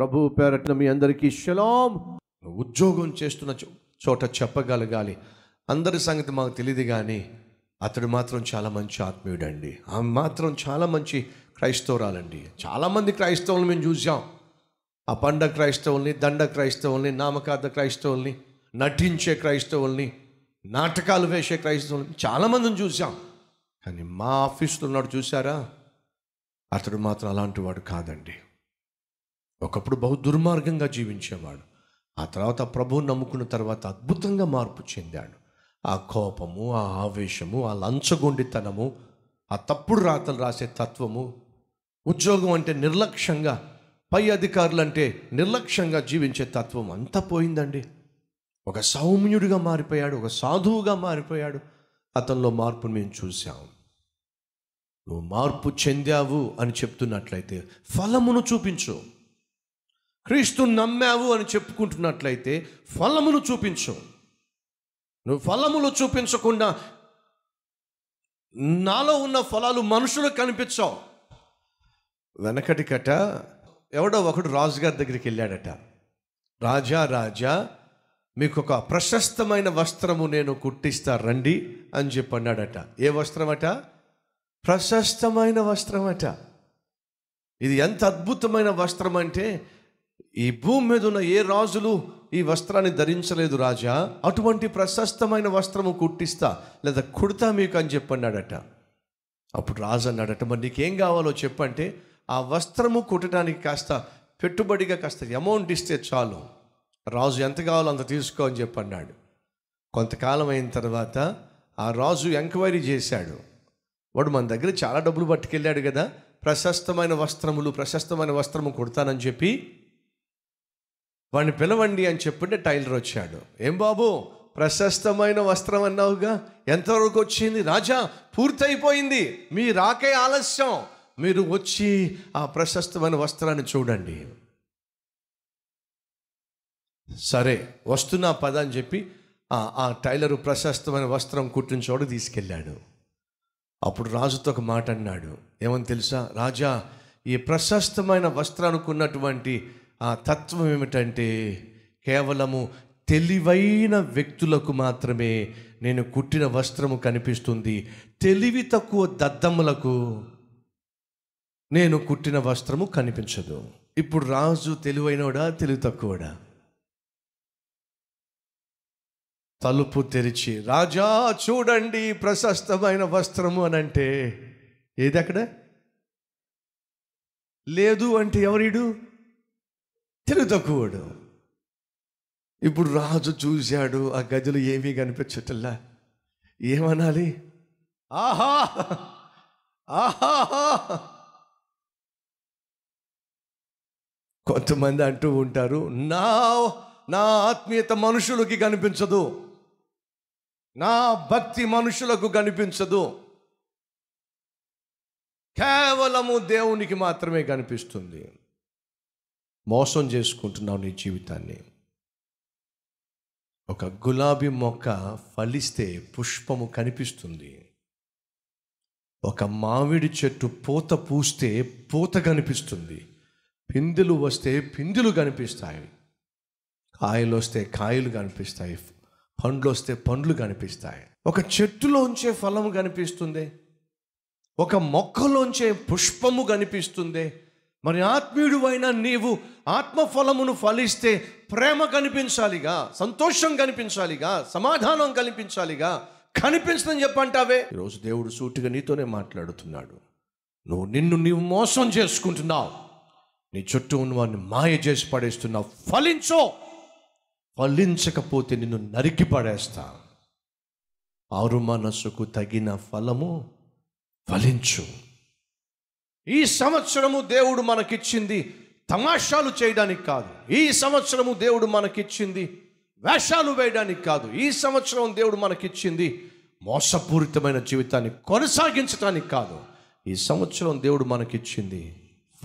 ప్రభు పేరట్న మీ అందరికీ షలాం ఉద్యోగం చేస్తున్న చోట చెప్పగలగాలి. అందరి సంగతి మాకు తెలియదు కానీ అతడు మాత్రం చాలా మంచి ఆత్మీయుడండి. ఆమె మాత్రం చాలా మంచి క్రైస్తవురాలండి. చాలామంది క్రైస్తవులు మేము చూసాం ఆ పండ క్రైస్తవుల్ని దండ క్రైస్తవుల్ని నామకార్థ క్రైస్తవుల్ని నటించే క్రైస్తవుల్ని నాటకాలు వేసే క్రైస్తవుల్ని చాలామందిని చూసాం కానీ మా ఆఫీస్లో ఉన్నాడు చూసారా అతడు మాత్రం అలాంటి వాడు కాదండి. ఒకప్పుడు బహు దుర్మార్గంగా జీవించేవాడు. ఆ తర్వాత ప్రభువు నమ్ముకున్న తర్వాత అద్భుతంగా మార్పు చెందాడు. ఆ కోపము ఆ ఆవేశము ఆ లంచగొండితనము ఆ తప్పుడు రాతలు రాసే తత్వము ఉద్యోగం అంటే నిర్లక్ష్యంగా పై అధికారులు అంటే నిర్లక్ష్యంగా జీవించే తత్వం అంతా పోయిందండి. ఒక సౌమ్యుడిగా మారిపోయాడు ఒక సాధువుగా మారిపోయాడు. అతనిలో మార్పును మేము చూసాము నువ్వు మార్పు చెందావు అని చెప్తున్నట్లయితే ఫలమును చూపించు. క్రీస్తు నమ్మావు అని చెప్పుకుంటున్నట్లయితే ఫలమును చూపించు. నువ్వు ఫలములు చూపించకుండా నాలో ఉన్న ఫలాలు మనుషులకు కనిపించావు. వెనకటి కట ఎవడో ఒకడు రాజుగారి దగ్గరికి వెళ్ళాడట. రాజా రాజా మీకు ఒక ప్రశస్తమైన వస్త్రము నేను కుట్టిస్తా రండి అని చెప్పి అన్నాడట. ఏ వస్త్రమట? ప్రశస్తమైన వస్త్రమట. ఇది ఎంత అద్భుతమైన వస్త్రం అంటే ఈ భూమి మీద ఉన్న ఏ రాజులు ఈ వస్త్రాన్ని ధరించలేదు రాజా? అటువంటి ప్రశస్తమైన వస్త్రము కుట్టిస్తా లేదా కుడతా మీకు అని చెప్పన్నాడట. అప్పుడు రాజు అన్నాడట మరి నీకేం కావాలో చెప్పంటే ఆ వస్త్రము కుట్టడానికి కాస్త పెట్టుబడిగా కాస్త అమౌంట్ ఇస్తే చాలు. రాజు ఎంత కావాలో అంత తీసుకో అని చెప్పన్నాడు. కొంతకాలం అయిన తర్వాత ఆ రాజు ఎంక్వైరీ చేశాడు. వాడు మన దగ్గర చాలా డబ్బులు పట్టుకెళ్ళాడు కదా ప్రశస్తమైన వస్త్రములు ప్రశస్తమైన వస్త్రము కుడతానని చెప్పి వాడిని పిలవండి అని చెప్పుంటే టైలర్ వచ్చాడు. ఏం బాబు ప్రశస్తమైన వస్త్రం అన్నావుగా? ఎంతవరకు వచ్చింది? రాజా పూర్తయిపోయింది. మీ రాకే ఆలస్యం. మీరు వచ్చి ఆ ప్రశస్తమైన వస్త్రాన్ని చూడండి. సరే వస్తున్నా పద అని చెప్పి ఆ టైలరు ప్రశస్తమైన వస్త్రం కుట్టించోడు తీసుకెళ్ళాడు. అప్పుడు రాజుతో ఒక మాట అన్నాడు. ఏమని తెలుసా? రాజా ఈ ప్రశస్తమైన వస్త్రానికి ఉన్నటువంటి ఆ తత్వం ఏమిటంటే కేవలము తెలివైన వ్యక్తులకు మాత్రమే నేను కుట్టిన వస్త్రము కనిపిస్తుంది. తెలివి తక్కువ దద్దమ్మలకు నేను కుట్టిన వస్త్రము కనిపించదు. ఇప్పుడు రాజు తెలివైనోడా తెలివి తక్కువడా తలుపు తెరిచి రాజా చూడండి ప్రశస్తమైన వస్త్రము అని అంటే ఏది అక్కడ? లేదు అంటే ఎవరిడు? తెలుగు తక్కువడు ఇప్పుడు రాజు చూశాడు ఆ గదిలో ఏమీ కనిపించటల్లా ఏమనాలి? ఆహా! ఆహా! కొంతమంది అంటూ ఉంటారు నా నా ఆత్మీయత మనుషులకి కనిపించదు. నా భక్తి మనుషులకు కనిపించదు. కేవలము దేవునికి మాత్రమే కనిపిస్తుంది. మోసం చేసుకుంటున్నావు నీ జీవితాన్ని. ఒక గులాబీ మొక్క ఫలిస్తే పుష్పము కనిపిస్తుంది. ఒక మామిడి చెట్టు పూత పూస్తే పూత కనిపిస్తుంది. పిందెలు వస్తే పిందెలు కనిపిస్తాయి. కాయలు వస్తే కాయలు కనిపిస్తాయి. పండ్లు వస్తే పండ్లు కనిపిస్తాయి. ఒక చెట్టులోంచే ఫలము కనిపిస్తుంది. ఒక మొక్కలోంచే పుష్పము కనిపిస్తుంది. మరి ఆత్మీయుడు అయిన నీవు ఆత్మఫలమును ఫలిస్తే ప్రేమ కనిపించాలిగా సంతోషం కనిపించాలిగా సమాధానం కనిపించాలిగా కనిపించదని చెప్పంటావే? ఈరోజు దేవుడు సూటిగా నీతోనే మాట్లాడుతున్నాడు. నువ్వు నిన్ను నీవు మోసం చేసుకుంటున్నావు. నీ చుట్టూ ఉన్న వాడిని మాయ చేసి పడేస్తున్నావు. ఫలించో! ఫలించకపోతే నిన్ను నరికి పడేస్తా. ఆరు మనస్సుకు తగిన ఫలము ఫలించు. ఈ సంవత్సరము దేవుడు మనకిచ్చింది తమాషాలు చేయడానికి కాదు. ఈ సంవత్సరము దేవుడు మనకిచ్చింది వేషాలు వేయడానికి కాదు. ఈ సంవత్సరం దేవుడు మనకిచ్చింది మోసపూరితమైన జీవితాన్ని కొనసాగించడానికి కాదు. ఈ సంవత్సరం దేవుడు మనకిచ్చింది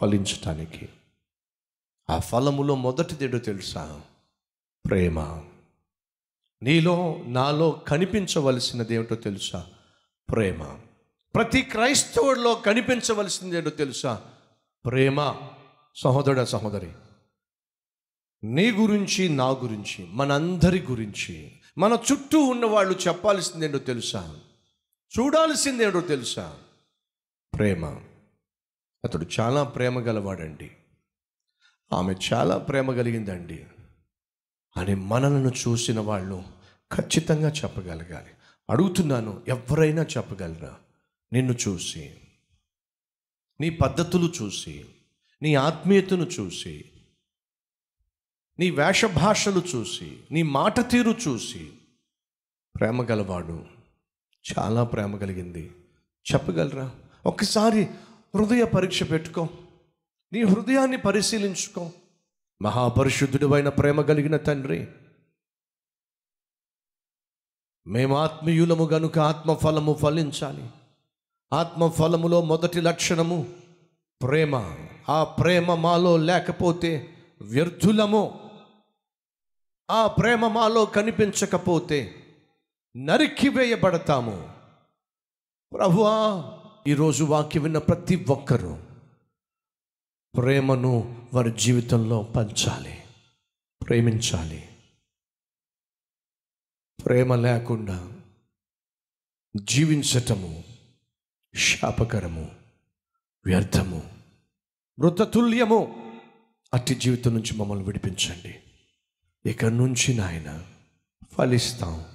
ఫలించటానికి. ఆ ఫలములో మొదటిదేటో తెలుసా? ప్రేమ. నీలో నాలో కనిపించవలసినది ఏమిటో తెలుసా? ప్రేమ. ప్రతి క్రైస్తవుడిలో కనిపించవలసింది ఏంటో తెలుసా? ప్రేమ. సహోదరుడ సహోదరి నీ గురించి నా గురించి మనందరి గురించి మన చుట్టూ ఉన్న వాళ్ళు చెప్పాల్సిందేంటో తెలుసా? చూడాల్సిందేంటో తెలుసా? ప్రేమ. అతడు చాలా ప్రేమ గలవాడండి. ఆమె చాలా ప్రేమ కలిగిందండి. అని మనలను చూసిన వాళ్ళు ఖచ్చితంగా చెప్పగలగాలి. అడుగుతున్నాను ఎవరైనా చెప్పగలరా? నిన్ను చూసి నీ పద్ధతులు చూసి నీ ఆత్మీయతను చూసి నీ వేషభాషలు చూసి నీ మాట తీరు చూసి ప్రేమ గలవాడు చాలా ప్రేమ కలిగింది. చెప్పగలరా? ఒక్కసారి హృదయ పరీక్ష పెట్టుకో. నీ హృదయాన్ని పరిశీలించుకో. మహాపరిశుద్ధుడు ప్రేమ కలిగిన తండ్రి మేము ఆత్మీయులము గనుక ఆత్మఫలము ఫలించాలి. ఆత్మఫలములో మొదటి లక్షణము ప్రేమ. ఆ ప్రేమ మాలో లేకపోతే వ్యర్థులము. ఆ ప్రేమ మాలో కనిపించకపోతే నరికివేయబడతాము ప్రభువా ఈరోజు వాక్యం విన్న ప్రతి ఒక్కరూ ప్రేమను వారి జీవితంలో పంచాలి ప్రేమించాలి. ప్రేమ లేకుండా జీవించటము శాపకరము వ్యర్థము మృతతుల్యము. అట్టి జీవితం నుంచి మమ్మల్ని విడిపించండి. ఇక నుంచి నాయన ఫలిస్తాం.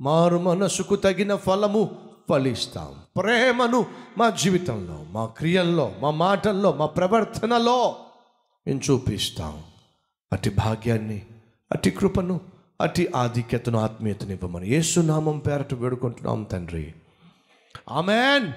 మారు మనసుకు తగిన ఫలము ఫలిస్తాం. ప్రేమను మా జీవితంలో మా క్రియల్లో మా మాటల్లో మా ప్రవర్తనలో మేము చూపిస్తాం. అటు భాగ్యాన్ని అటు కృపను అటు ఆధిక్యతను ఆత్మీయతను ఇవ్వమని యేసునామం పేరట వేడుకుంటున్నాం తండ్రి. ఆమెన్.